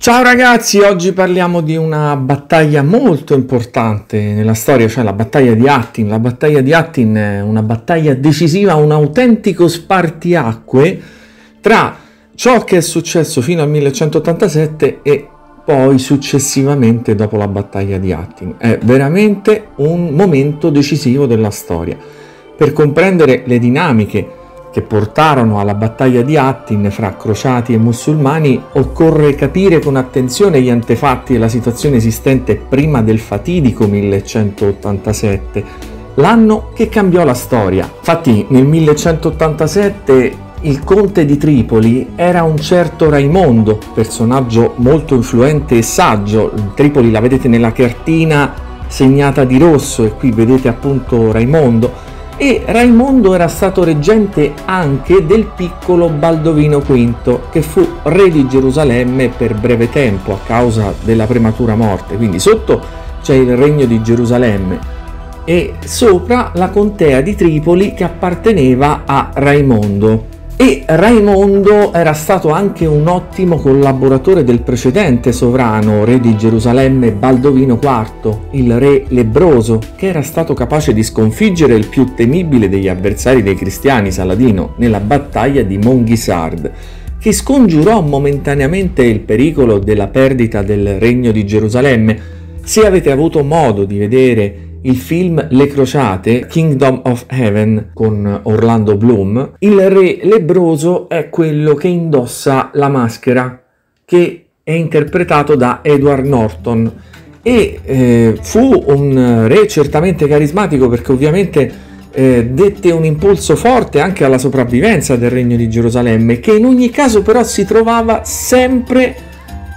Ciao ragazzi, oggi parliamo di una battaglia molto importante nella storia, cioè la battaglia di Attin. La battaglia di Attin è una battaglia decisiva, un autentico spartiacque tra ciò che è successo fino al 1187 e poi successivamente dopo la battaglia di Attin. È veramente un momento decisivo della storia. Per comprendere le dinamiche che portarono alla battaglia di Attin fra crociati e musulmani, occorre capire con attenzione gli antefatti e la situazione esistente prima del fatidico 1187, l'anno che cambiò la storia. Infatti nel 1187 il conte di Tripoli era un certo Raimondo, personaggio molto influente e saggio. Tripoli la vedete nella cartina segnata di rosso e qui vedete appunto Raimondo e Raimondo era stato reggente anche del piccolo Baldovino V, che fu re di Gerusalemme per breve tempo a causa della prematura morte. Quindi sotto c'è il regno di Gerusalemme e sopra la contea di Tripoli che apparteneva a Raimondo. E Raimondo era stato anche un ottimo collaboratore del precedente sovrano, re di Gerusalemme Baldovino IV, il re lebroso, che era stato capace di sconfiggere il più temibile degli avversari dei cristiani, Saladino, nella battaglia di Monghisard, che scongiurò momentaneamente il pericolo della perdita del regno di Gerusalemme. Se avete avuto modo di vedere il film Le Crociate, Kingdom of Heaven con Orlando Bloom, il re lebroso è quello che indossa la maschera che è interpretato da Edward Norton. E eh, fu un re certamente carismatico perché ovviamente eh, dette un impulso forte anche alla sopravvivenza del regno di Gerusalemme che in ogni caso però si trovava sempre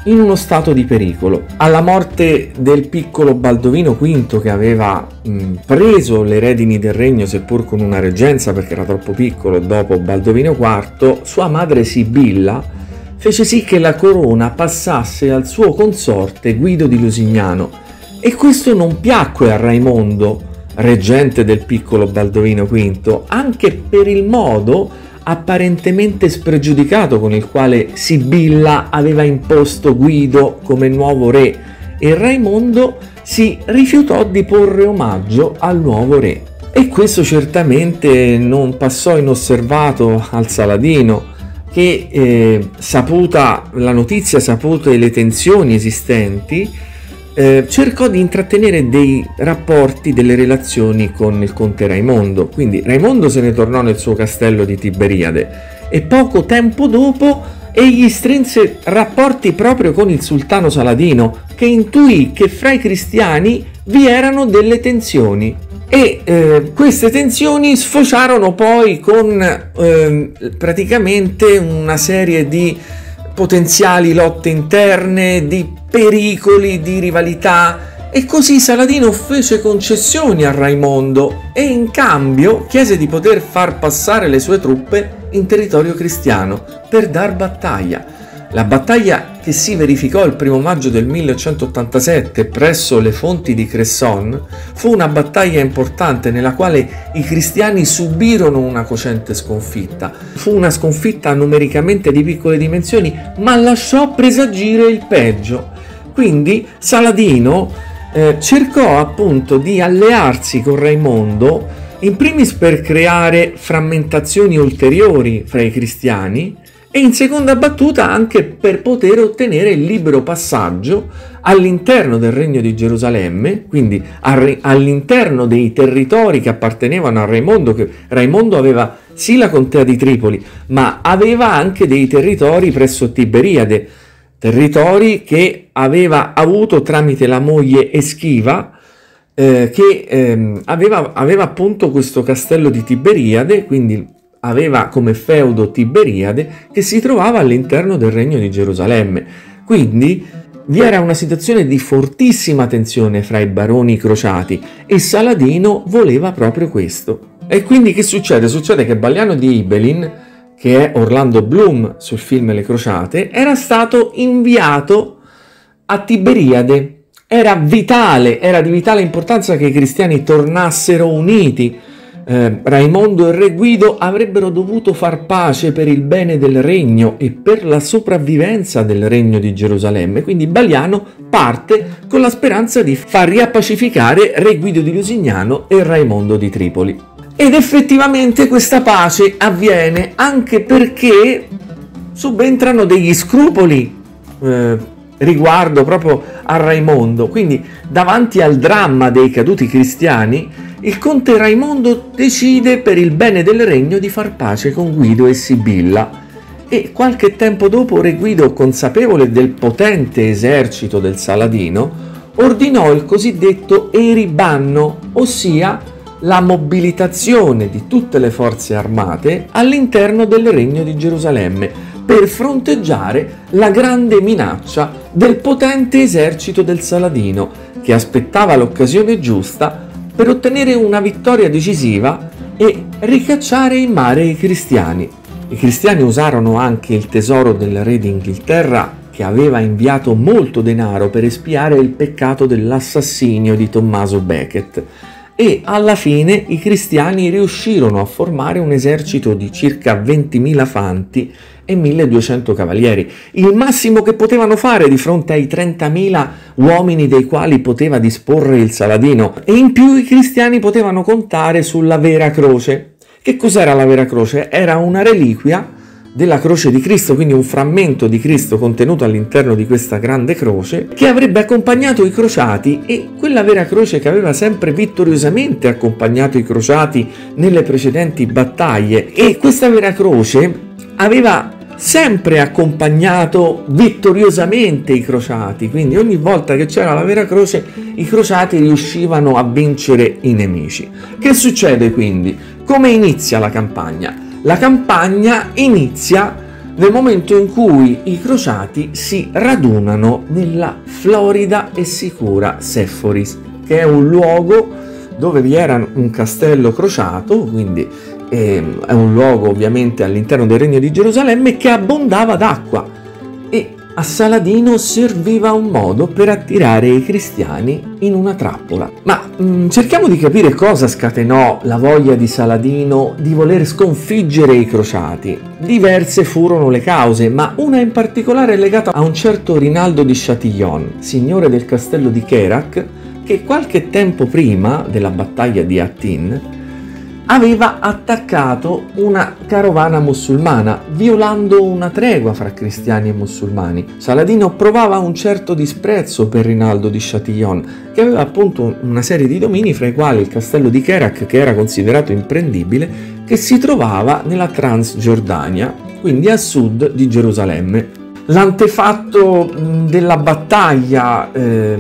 in uno stato di pericolo. Alla morte del piccolo Baldovino V che aveva mh, preso le redini del regno seppur con una reggenza perché era troppo piccolo dopo Baldovino IV, sua madre Sibilla fece sì che la corona passasse al suo consorte Guido di Lusignano e questo non piacque a Raimondo, reggente del piccolo Baldovino V, anche per il modo apparentemente spregiudicato con il quale Sibilla aveva imposto Guido come nuovo re e Raimondo si rifiutò di porre omaggio al nuovo re. E questo certamente non passò inosservato al Saladino, che eh, saputa la notizia, sapute le tensioni esistenti, eh, cercò di intrattenere dei rapporti, delle relazioni con il conte Raimondo. Quindi Raimondo se ne tornò nel suo castello di Tiberiade e poco tempo dopo egli strinse rapporti proprio con il sultano Saladino, che intuì che fra i cristiani vi erano delle tensioni. E eh, queste tensioni sfociarono poi con eh, praticamente una serie di potenziali lotte interne, di pericoli, di rivalità e così Saladino fece concessioni a Raimondo e in cambio chiese di poter far passare le sue truppe in territorio cristiano per dar battaglia. La battaglia che si verificò il primo maggio del 1187 presso le fonti di Cresson fu una battaglia importante nella quale i cristiani subirono una cocente sconfitta. Fu una sconfitta numericamente di piccole dimensioni, ma lasciò presagire il peggio. Quindi Saladino eh, cercò appunto di allearsi con Raimondo, in primis per creare frammentazioni ulteriori fra i cristiani, e in seconda battuta anche per poter ottenere il libero passaggio all'interno del regno di Gerusalemme, quindi all'interno dei territori che appartenevano a Raimondo, che Raimondo aveva sì la contea di Tripoli, ma aveva anche dei territori presso Tiberiade, territori che aveva avuto tramite la moglie Eschiva, eh, che eh, aveva, aveva appunto questo castello di Tiberiade, quindi aveva come feudo Tiberiade che si trovava all'interno del regno di Gerusalemme. Quindi vi era una situazione di fortissima tensione fra i baroni crociati e Saladino voleva proprio questo. E quindi che succede? Succede che Baliano di Ibelin, che è Orlando Bloom sul film Le Crociate, era stato inviato a Tiberiade. Era vitale, era di vitale importanza che i cristiani tornassero uniti eh, Raimondo e Re Guido avrebbero dovuto far pace per il bene del regno e per la sopravvivenza del regno di Gerusalemme. Quindi Baliano parte con la speranza di far riappacificare Re Guido di Lusignano e Raimondo di Tripoli. Ed effettivamente questa pace avviene anche perché subentrano degli scrupoli eh, riguardo proprio a Raimondo. Quindi davanti al dramma dei caduti cristiani, il conte Raimondo decide per il bene del regno di far pace con Guido e Sibilla. E qualche tempo dopo Re Guido, consapevole del potente esercito del Saladino, ordinò il cosiddetto eribanno, ossia la mobilitazione di tutte le forze armate all'interno del regno di Gerusalemme per fronteggiare la grande minaccia del potente esercito del Saladino che aspettava l'occasione giusta per ottenere una vittoria decisiva e ricacciare in mare i cristiani. I cristiani usarono anche il tesoro del re d'Inghilterra che aveva inviato molto denaro per espiare il peccato dell'assassinio di Tommaso Becket e alla fine i cristiani riuscirono a formare un esercito di circa 20.000 fanti e 1.200 cavalieri, il massimo che potevano fare di fronte ai 30.000 uomini dei quali poteva disporre il Saladino e in più i cristiani potevano contare sulla vera croce. Che cos'era la vera croce? Era una reliquia della croce di Cristo, quindi un frammento di Cristo contenuto all'interno di questa grande croce che avrebbe accompagnato i crociati e quella vera croce che aveva sempre vittoriosamente accompagnato i crociati nelle precedenti battaglie e questa vera croce aveva sempre accompagnato vittoriosamente i crociati, quindi ogni volta che c'era la vera croce i crociati riuscivano a vincere i nemici. Che succede quindi? Come inizia la campagna? La campagna inizia nel momento in cui i crociati si radunano nella florida e sicura Sephoris, che è un luogo dove vi era un castello crociato, quindi eh, è un luogo ovviamente all'interno del regno di Gerusalemme che abbondava d'acqua a Saladino serviva un modo per attirare i cristiani in una trappola. Ma mh, mm, cerchiamo di capire cosa scatenò la voglia di Saladino di voler sconfiggere i crociati. Diverse furono le cause, ma una in particolare è legata a un certo Rinaldo di Chatillon, signore del castello di Kerak, che qualche tempo prima della battaglia di Attin aveva attaccato una carovana musulmana, violando una tregua fra cristiani e musulmani. Saladino provava un certo disprezzo per Rinaldo di Chatillon, che aveva appunto una serie di domini fra i quali il castello di Kerak, che era considerato imprendibile, che si trovava nella Transgiordania, quindi a sud di Gerusalemme. L'antefatto della battaglia eh,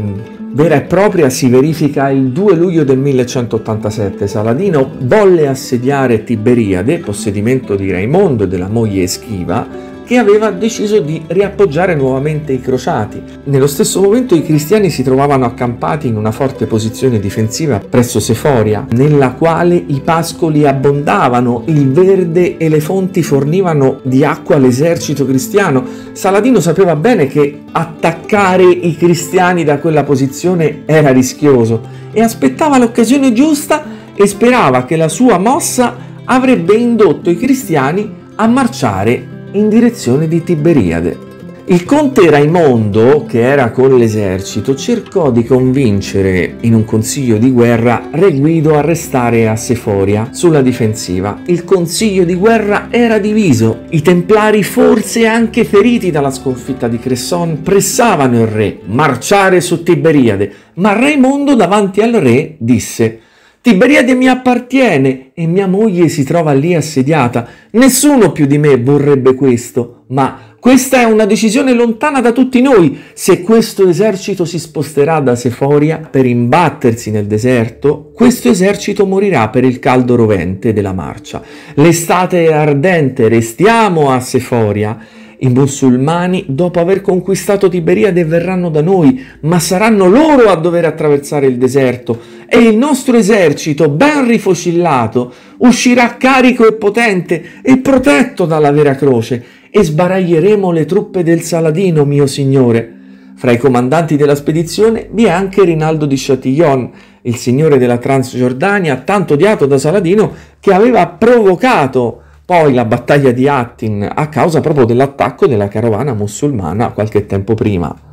vera e propria si verifica il 2 luglio del 1187. Saladino volle assediare Tiberiade, possedimento di Raimondo e della moglie Eschiva, che aveva deciso di riappoggiare nuovamente i crociati. Nello stesso momento i cristiani si trovavano accampati in una forte posizione difensiva presso Seforia, nella quale i pascoli abbondavano, il verde e le fonti fornivano di acqua all'esercito cristiano. Saladino sapeva bene che attaccare i cristiani da quella posizione era rischioso e aspettava l'occasione giusta e sperava che la sua mossa avrebbe indotto i cristiani a marciare in direzione di Tiberiade. Il conte Raimondo, che era con l'esercito, cercò di convincere in un consiglio di guerra Re Guido a restare a Seforia sulla difensiva. Il consiglio di guerra era diviso. I templari, forse anche feriti dalla sconfitta di Cresson, pressavano il re marciare su Tiberiade, ma Raimondo davanti al re disse Tiberiade mi appartiene e mia moglie si trova lì assediata. Nessuno più di me vorrebbe questo, ma questa è una decisione lontana da tutti noi. Se questo esercito si sposterà da Seforia per imbattersi nel deserto, questo esercito morirà per il caldo rovente della marcia. L'estate è ardente, restiamo a Seforia i musulmani, dopo aver conquistato Tiberiade, verranno da noi, ma saranno loro a dover attraversare il deserto e il nostro esercito, ben rifocillato, uscirà carico e potente e protetto dalla vera croce e sbaraglieremo le truppe del Saladino, mio signore. Fra i comandanti della spedizione vi è anche Rinaldo di Chatillon, il signore della Transgiordania, tanto odiato da Saladino che aveva provocato poi la battaglia di Attin a causa proprio dell'attacco della carovana musulmana qualche tempo prima.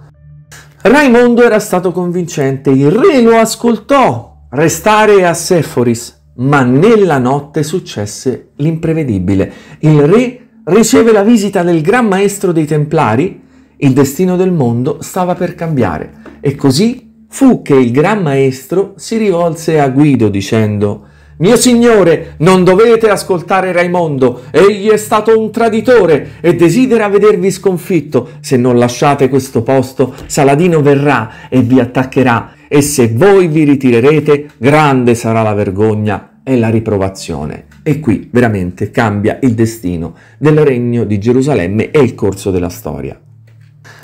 Raimondo era stato convincente, il re lo ascoltò restare a Seforis, ma nella notte successe l'imprevedibile. Il re riceve la visita del Gran Maestro dei Templari, il destino del mondo stava per cambiare e così fu che il Gran Maestro si rivolse a Guido dicendo mio signore, non dovete ascoltare Raimondo, egli è stato un traditore e desidera vedervi sconfitto. Se non lasciate questo posto, Saladino verrà e vi attaccherà, e se voi vi ritirerete, grande sarà la vergogna e la riprovazione. E qui veramente cambia il destino del regno di Gerusalemme e il corso della storia.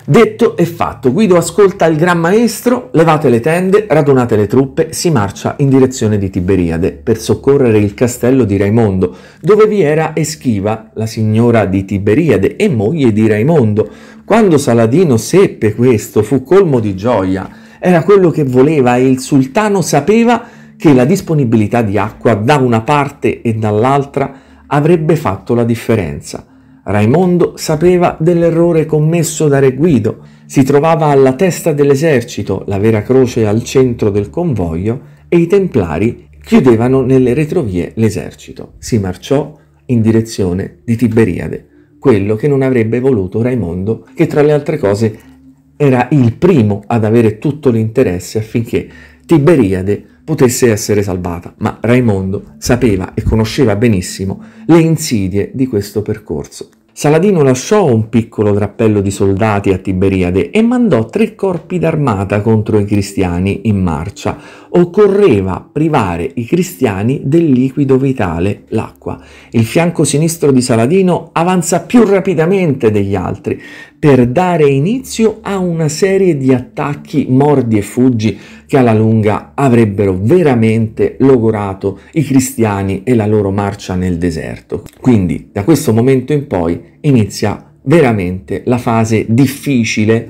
Detto e fatto, Guido ascolta il Gran Maestro, levate le tende, radunate le truppe, si marcia in direzione di Tiberiade per soccorrere il castello di Raimondo, dove vi era Eschiva, la signora di Tiberiade e moglie di Raimondo. Quando Saladino seppe questo fu colmo di gioia, era quello che voleva e il sultano sapeva che la disponibilità di acqua da una parte e dall'altra avrebbe fatto la differenza. Raimondo sapeva dell'errore commesso da Re Guido, si trovava alla testa dell'esercito, la vera croce al centro del convoglio e i templari chiudevano nelle retrovie l'esercito. Si marciò in direzione di Tiberiade, quello che non avrebbe voluto Raimondo, che tra le altre cose era il primo ad avere tutto l'interesse affinché Tiberiade potesse essere salvata, ma Raimondo sapeva e conosceva benissimo le insidie di questo percorso. Saladino lasciò un piccolo drappello di soldati a Tiberiade e mandò tre corpi d'armata contro i cristiani in marcia. Occorreva privare i cristiani del liquido vitale, l'acqua. Il fianco sinistro di Saladino avanza più rapidamente degli altri per dare inizio a una serie di attacchi mordi e fuggi che alla lunga avrebbero veramente logorato i cristiani e la loro marcia nel deserto. Quindi da questo momento in poi inizia veramente la fase difficile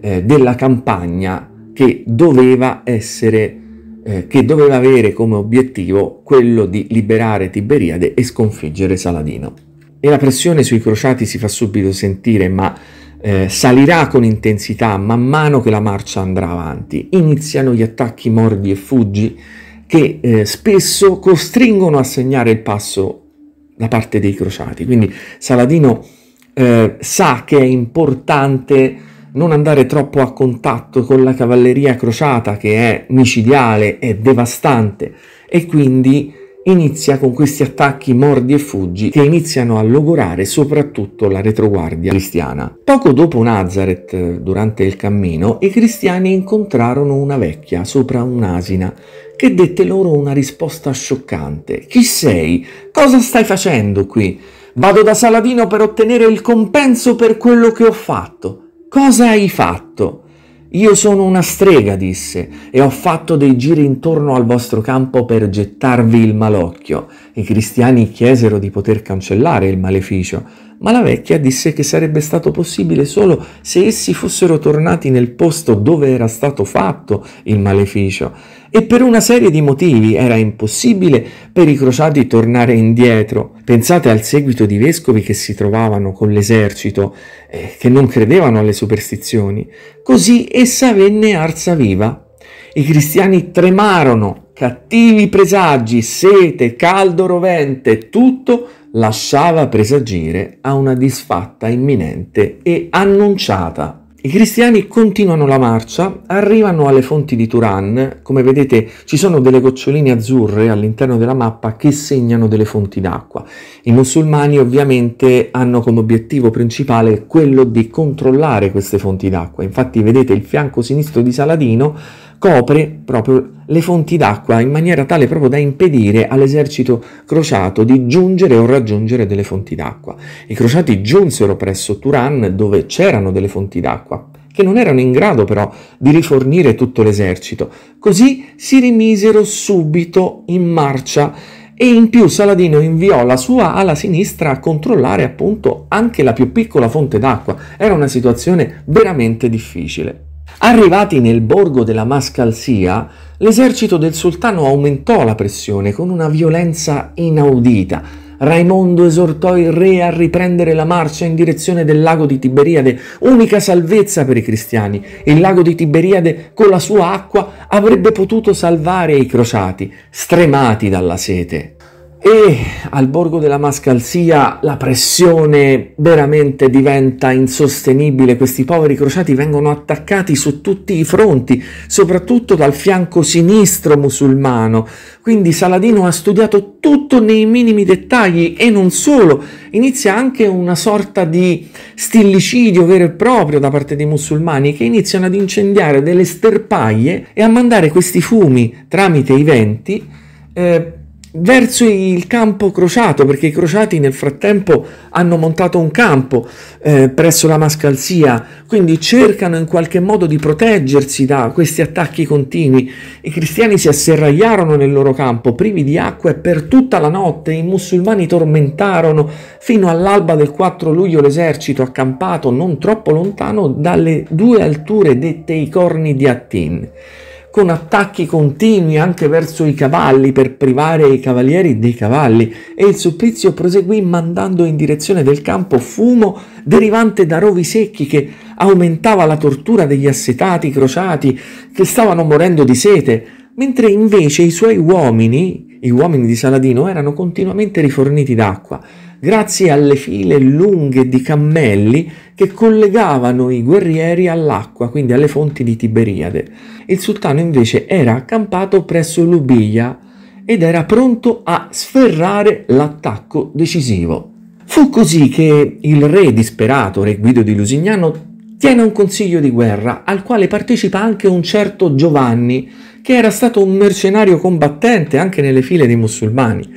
eh, della campagna che doveva essere eh, che doveva avere come obiettivo quello di liberare Tiberiade e sconfiggere Saladino. E la pressione sui crociati si fa subito sentire, ma eh, salirà con intensità man mano che la marcia andrà avanti. Iniziano gli attacchi mordi e fuggi che eh, spesso costringono a segnare il passo da parte dei crociati. Quindi Saladino eh, sa che è importante non andare troppo a contatto con la cavalleria crociata che è micidiale e devastante e quindi inizia con questi attacchi mordi e fuggi che iniziano a logorare soprattutto la retroguardia cristiana. Poco dopo Nazareth, durante il cammino, i cristiani incontrarono una vecchia sopra un'asina che dette loro una risposta scioccante. Chi sei? Cosa stai facendo qui? Vado da Saladino per ottenere il compenso per quello che ho fatto. Cosa hai fatto? Io sono una strega, disse, e ho fatto dei giri intorno al vostro campo per gettarvi il malocchio. I cristiani chiesero di poter cancellare il maleficio, ma la vecchia disse che sarebbe stato possibile solo se essi fossero tornati nel posto dove era stato fatto il maleficio e per una serie di motivi era impossibile per i crociati tornare indietro. Pensate al seguito di vescovi che si trovavano con l'esercito, eh, che non credevano alle superstizioni. Così essa venne arsa viva. I cristiani tremarono, cattivi presagi, sete, caldo rovente, tutto lasciava presagire a una disfatta imminente e annunciata. I cristiani continuano la marcia, arrivano alle fonti di Turan, come vedete ci sono delle goccioline azzurre all'interno della mappa che segnano delle fonti d'acqua. I musulmani ovviamente hanno come obiettivo principale quello di controllare queste fonti d'acqua, infatti vedete il fianco sinistro di Saladino copre proprio le fonti d'acqua in maniera tale proprio da impedire all'esercito crociato di giungere o raggiungere delle fonti d'acqua. I crociati giunsero presso Turan dove c'erano delle fonti d'acqua che non erano in grado però di rifornire tutto l'esercito. Così si rimisero subito in marcia e in più Saladino inviò la sua ala sinistra a controllare appunto anche la più piccola fonte d'acqua. Era una situazione veramente difficile. Arrivati nel borgo della Mascalzia, l'esercito del sultano aumentò la pressione con una violenza inaudita. Raimondo esortò il re a riprendere la marcia in direzione del lago di Tiberiade, unica salvezza per i cristiani. Il lago di Tiberiade, con la sua acqua, avrebbe potuto salvare i crociati, stremati dalla sete. E al borgo della Mascalzia la pressione veramente diventa insostenibile, questi poveri crociati vengono attaccati su tutti i fronti, soprattutto dal fianco sinistro musulmano, quindi Saladino ha studiato tutto nei minimi dettagli e non solo, inizia anche una sorta di stillicidio vero e proprio da parte dei musulmani che iniziano ad incendiare delle sterpaglie e a mandare questi fumi tramite i venti eh, verso il campo crociato, perché i crociati nel frattempo hanno montato un campo eh, presso la Mascalzia, quindi cercano in qualche modo di proteggersi da questi attacchi continui. I cristiani si asserragliarono nel loro campo, privi di acqua, e per tutta la notte i musulmani tormentarono fino all'alba del 4 luglio l'esercito accampato non troppo lontano dalle due alture dette i corni di Attin con attacchi continui anche verso i cavalli per privare i cavalieri dei cavalli. E il supplizio proseguì mandando in direzione del campo fumo derivante da rovi secchi che aumentava la tortura degli assetati crociati che stavano morendo di sete, mentre invece i suoi uomini, i uomini di Saladino, erano continuamente riforniti d'acqua grazie alle file lunghe di cammelli che collegavano i guerrieri all'acqua, quindi alle fonti di Tiberiade. Il sultano invece era accampato presso Lubia ed era pronto a sferrare l'attacco decisivo. Fu così che il re disperato, re Guido di Lusignano, tiene un consiglio di guerra al quale partecipa anche un certo Giovanni, che era stato un mercenario combattente anche nelle file dei musulmani.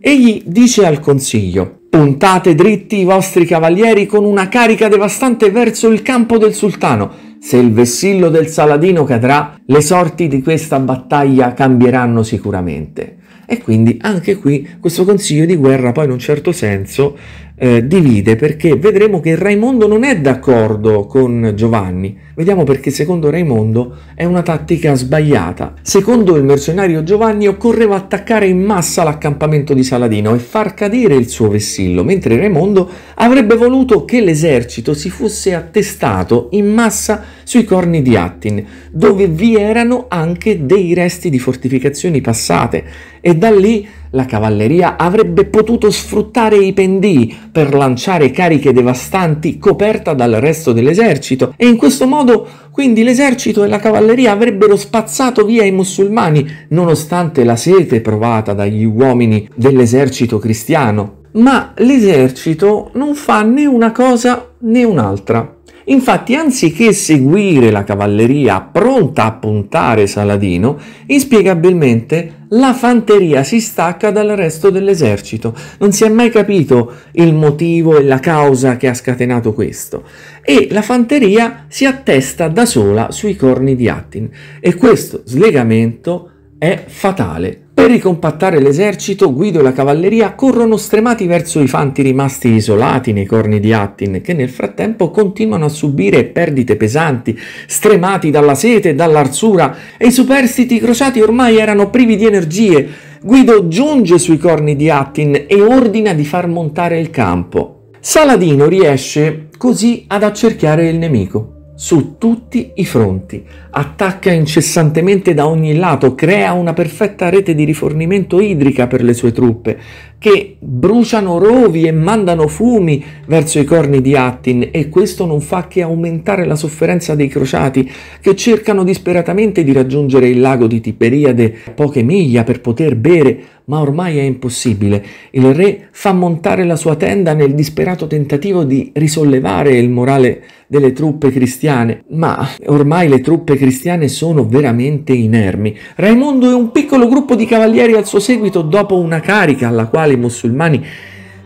Egli dice al consiglio, puntate dritti i vostri cavalieri con una carica devastante verso il campo del sultano. Se il vessillo del Saladino cadrà, le sorti di questa battaglia cambieranno sicuramente. E quindi anche qui questo consiglio di guerra poi in un certo senso eh, divide perché vedremo che Raimondo non è d'accordo con Giovanni. Vediamo perché secondo Raimondo è una tattica sbagliata. Secondo il mercenario Giovanni occorreva attaccare in massa l'accampamento di Saladino e far cadere il suo vessillo, mentre Raimondo avrebbe voluto che l'esercito si fosse attestato in massa sui corni di Attin, dove vi erano anche dei resti di fortificazioni passate e da lì la cavalleria avrebbe potuto sfruttare i pendii per lanciare cariche devastanti coperta dal resto dell'esercito e in questo modo quindi l'esercito e la cavalleria avrebbero spazzato via i musulmani nonostante la sete provata dagli uomini dell'esercito cristiano. Ma l'esercito non fa né una cosa né un'altra. Infatti, anziché seguire la cavalleria pronta a puntare Saladino, inspiegabilmente la fanteria si stacca dal resto dell'esercito. Non si è mai capito il motivo e la causa che ha scatenato questo. E la fanteria si attesta da sola sui corni di Attin. E questo slegamento è fatale. Per ricompattare l'esercito, Guido e la cavalleria corrono stremati verso i fanti rimasti isolati nei corni di Attin, che nel frattempo continuano a subire perdite pesanti, stremati dalla sete e dall'arsura, e i superstiti crociati ormai erano privi di energie. Guido giunge sui corni di Attin e ordina di far montare il campo. Saladino riesce così ad accerchiare il nemico su tutti i fronti, attacca incessantemente da ogni lato, crea una perfetta rete di rifornimento idrica per le sue truppe, che bruciano rovi e mandano fumi verso i corni di Attin e questo non fa che aumentare la sofferenza dei crociati che cercano disperatamente di raggiungere il lago di Tiberiade a poche miglia per poter bere, ma ormai è impossibile. Il re fa montare la sua tenda nel disperato tentativo di risollevare il morale delle truppe cristiane, ma ormai le truppe cristiane sono veramente inermi. Raimondo e un piccolo gruppo di cavalieri al suo seguito dopo una carica alla quale i musulmani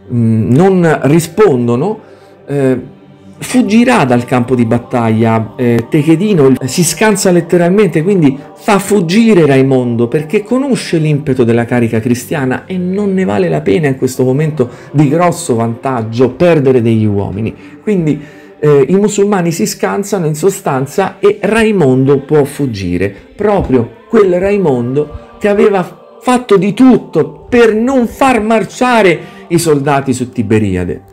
mh, mm, non rispondono, eh, fuggirà dal campo di battaglia. Eh, Techedino si scansa letteralmente, quindi fa fuggire Raimondo perché conosce l'impeto della carica cristiana e non ne vale la pena in questo momento di grosso vantaggio perdere degli uomini. Quindi eh, i musulmani si scansano in sostanza e Raimondo può fuggire, proprio quel Raimondo che aveva fatto di tutto per non far marciare i soldati su Tiberiade.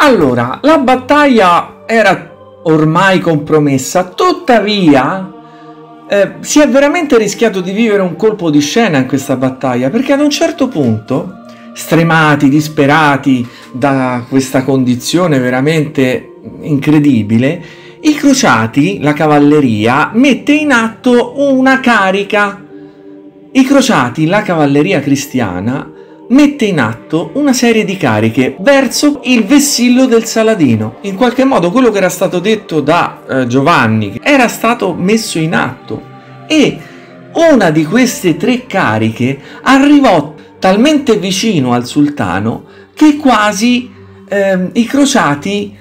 Allora, la battaglia era ormai compromessa, tuttavia eh, si è veramente rischiato di vivere un colpo di scena in questa battaglia, perché ad un certo punto, stremati, disperati da questa condizione veramente incredibile, i crociati, la cavalleria, mette in atto una carica. I crociati, la cavalleria cristiana, mette in atto una serie di cariche verso il vessillo del Saladino. In qualche modo quello che era stato detto da eh, Giovanni era stato messo in atto e una di queste tre cariche arrivò talmente vicino al sultano che quasi eh, i crociati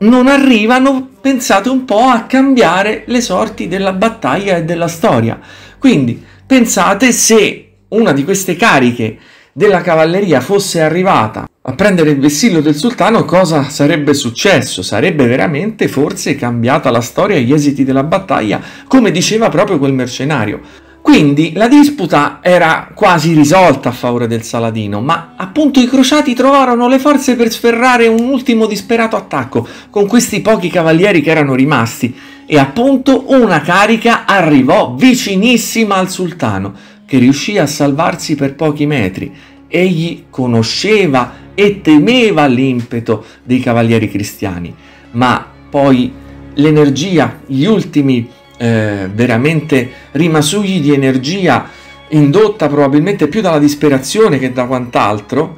non arrivano, pensate un po', a cambiare le sorti della battaglia e della storia. Quindi pensate se una di queste cariche della cavalleria fosse arrivata a prendere il vessillo del sultano, cosa sarebbe successo? Sarebbe veramente forse cambiata la storia e gli esiti della battaglia, come diceva proprio quel mercenario. Quindi la disputa era quasi risolta a favore del Saladino, ma appunto i crociati trovarono le forze per sferrare un ultimo disperato attacco con questi pochi cavalieri che erano rimasti e appunto una carica arrivò vicinissima al sultano, che riuscì a salvarsi per pochi metri. Egli conosceva e temeva l'impeto dei cavalieri cristiani, ma poi l'energia, gli ultimi eh, veramente rimasugli di energia indotta probabilmente più dalla disperazione che da quant'altro,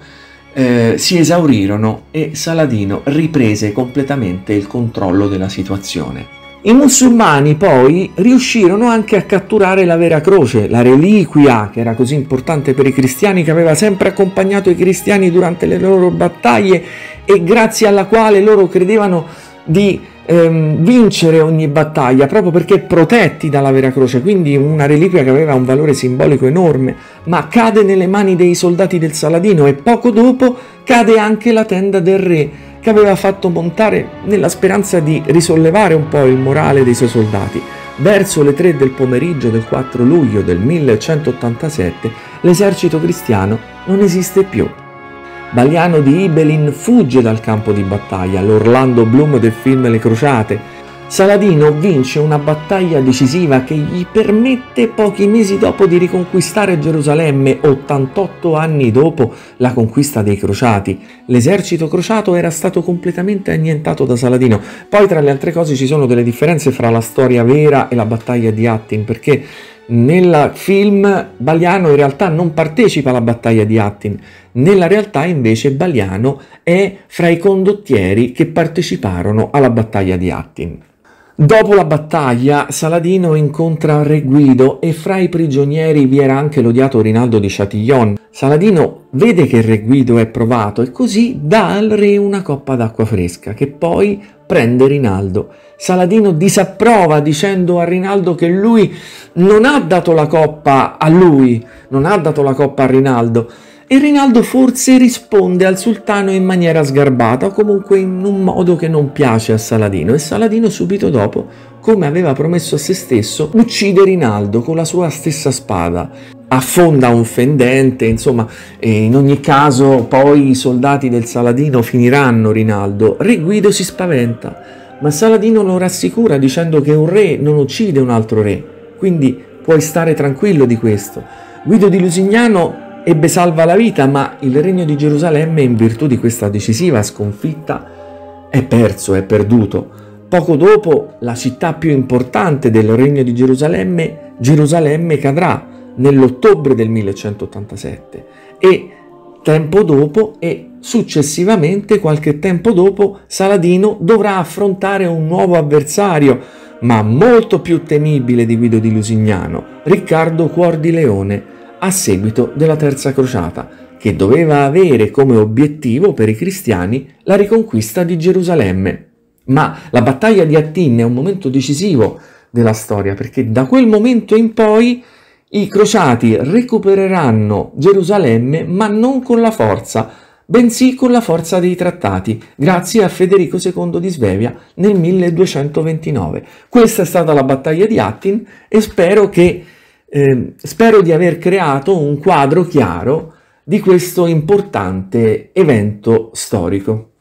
eh, si esaurirono e Saladino riprese completamente il controllo della situazione. I musulmani poi riuscirono anche a catturare la vera croce, la reliquia che era così importante per i cristiani, che aveva sempre accompagnato i cristiani durante le loro battaglie e grazie alla quale loro credevano di ehm, vincere ogni battaglia proprio perché protetti dalla vera croce, quindi una reliquia che aveva un valore simbolico enorme, ma cade nelle mani dei soldati del Saladino e poco dopo cade anche la tenda del re che aveva fatto montare nella speranza di risollevare un po' il morale dei suoi soldati. Verso le 3 del pomeriggio del 4 luglio del 1187 l'esercito cristiano non esiste più Baliano di Ibelin fugge dal campo di battaglia, l'Orlando Bloom del film Le Crociate. Saladino vince una battaglia decisiva che gli permette pochi mesi dopo di riconquistare Gerusalemme, 88 anni dopo la conquista dei Crociati. L'esercito crociato era stato completamente annientato da Saladino. Poi tra le altre cose ci sono delle differenze fra la storia vera e la battaglia di Attin, perché nel film Baliano in realtà non partecipa alla battaglia di Attin, nella realtà invece Baliano è fra i condottieri che parteciparono alla battaglia di Attin. Dopo la battaglia, Saladino incontra Re Guido e fra i prigionieri vi era anche l'odiato Rinaldo di Chatillon. Saladino vede che Re Guido è provato e così dà al re una coppa d'acqua fresca che poi prende Rinaldo. Saladino disapprova dicendo a Rinaldo che lui non ha dato la coppa a lui, non ha dato la coppa a Rinaldo. E Rinaldo forse risponde al sultano in maniera sgarbata o comunque in un modo che non piace a Saladino e Saladino subito dopo, come aveva promesso a se stesso, uccide Rinaldo con la sua stessa spada. Affonda un fendente, insomma, in ogni caso poi i soldati del Saladino finiranno Rinaldo. Re Guido si spaventa, ma Saladino lo rassicura dicendo che un re non uccide un altro re, quindi puoi stare tranquillo di questo. Guido di Lusignano ebbe salva la vita, ma il regno di Gerusalemme, in virtù di questa decisiva sconfitta, è perso, è perduto. Poco dopo, la città più importante del regno di Gerusalemme, Gerusalemme cadrà nell'ottobre del 1187 e tempo dopo e successivamente, qualche tempo dopo, Saladino dovrà affrontare un nuovo avversario, ma molto più temibile di Guido di Lusignano, Riccardo Cuor di Leone, a seguito della Terza Crociata, che doveva avere come obiettivo per i cristiani la riconquista di Gerusalemme. Ma la battaglia di Attin è un momento decisivo della storia, perché da quel momento in poi i crociati recupereranno Gerusalemme, ma non con la forza, bensì con la forza dei trattati, grazie a Federico II di Svevia nel 1229. Questa è stata la battaglia di Attin e spero, che, eh, spero di aver creato un quadro chiaro di questo importante evento storico.